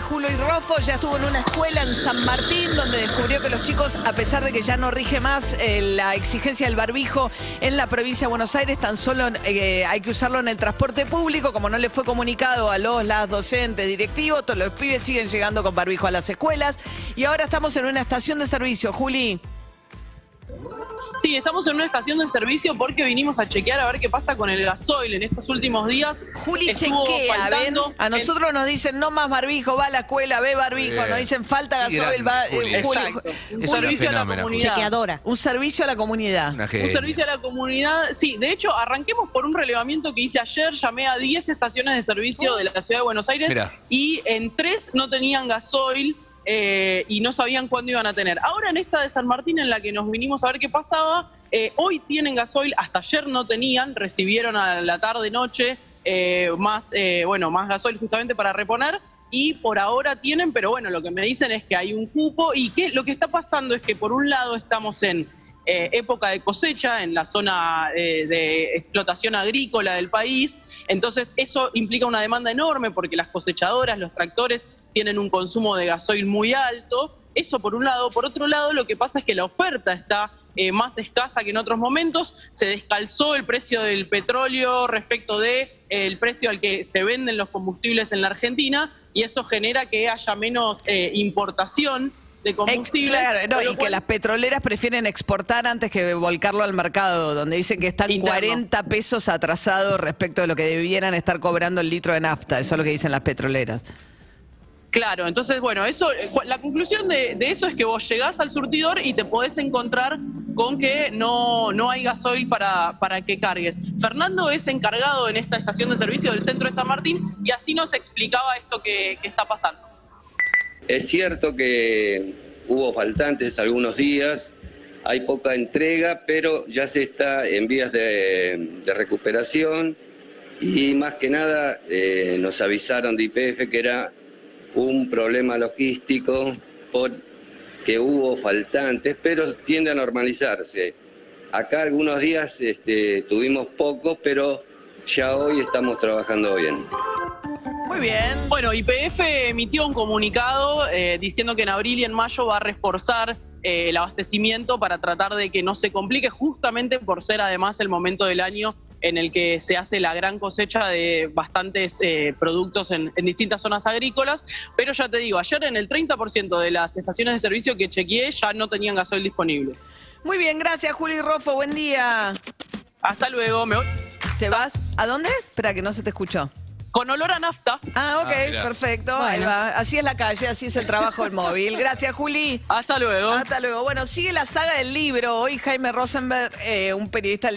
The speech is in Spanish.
Julio y Rofo, ya estuvo en una escuela en San Martín donde descubrió que los chicos, a pesar de que ya no rige más eh, la exigencia del barbijo en la provincia de Buenos Aires, tan solo eh, hay que usarlo en el transporte público, como no le fue comunicado a los, las docentes, directivos, todos los pibes siguen llegando con barbijo a las escuelas y ahora estamos en una estación de servicio, Juli. Sí, estamos en una estación de servicio porque vinimos a chequear a ver qué pasa con el gasoil en estos últimos días. Juli Estuvo chequea, ¿ven? A nosotros nos dicen no más barbijo, va a la escuela, ve barbijo, nos dicen falta gasoil, va eh, Juli. Un Es servicio a la comunidad. Chequeadora. Un servicio a la comunidad. Un servicio a la comunidad. Sí, de hecho, arranquemos por un relevamiento que hice ayer. Llamé a 10 estaciones de servicio de la ciudad de Buenos Aires Mirá. y en tres no tenían gasoil eh, y no sabían cuándo iban a tener. Ahora en esta de San Martín, en la que nos vinimos a ver qué pasaba, eh, hoy tienen gasoil, hasta ayer no tenían, recibieron a la tarde-noche eh, más, eh, bueno, más gasoil justamente para reponer. Y por ahora tienen, pero bueno, lo que me dicen es que hay un cupo y que lo que está pasando es que por un lado estamos en eh, época de cosecha en la zona eh, de explotación agrícola del país. Entonces, eso implica una demanda enorme porque las cosechadoras, los tractores, tienen un consumo de gasoil muy alto. Eso por un lado. Por otro lado, lo que pasa es que la oferta está eh, más escasa que en otros momentos. Se descalzó el precio del petróleo respecto de eh, precio al que se venden los combustibles en la Argentina y eso genera que haya menos eh, importación de combustibles. claro, no, y que las petroleras prefieren exportar antes que volcarlo al mercado, donde dicen que están Interno. 40 pesos atrasados respecto de lo que debieran estar cobrando el litro de nafta. Eso es lo que dicen las petroleras. Claro, entonces, bueno, eso, eh, la conclusión de, de eso es que vos llegás al surtidor y te podés encontrar con que no, no hay gasoil para, para que cargues. Fernando es encargado en esta estación de servicio del centro de San Martín y así nos explicaba esto que, que está pasando. Es cierto que hubo faltantes algunos días, hay poca entrega, pero ya se está en vías de, recuperación y más que nada eh, nos avisaron de IPF que era un problema logístico porque hubo faltantes, pero tiende a normalizarse. Acá algunos días este, tuvimos pocos, pero ya hoy estamos trabajando bien. Muy bien. Bueno, YPF emitió un comunicado eh, diciendo que en abril y en mayo va a reforzar eh, el abastecimiento para tratar de que no se complique, justamente por ser además el momento del año en el que se hace la gran cosecha de bastantes eh, productos en, en distintas zonas agrícolas. Pero ya te digo, ayer en el 30% de las estaciones de servicio que chequeé ya no tenían gasoil disponible. Muy bien, gracias Juli Rofo, buen día. Hasta luego, me voy ¿Te vas? ¿A dónde? Espera, que no se te escuchó. Con olor a nafta. Ah, ok, Ah, perfecto. Ahí Bueno. va. Así es la calle, así es el trabajo del móvil. Gracias, Juli. Hasta luego. Hasta luego. Bueno, sigue la saga del libro. Hoy Jaime Rosenberg, eh, un periodista del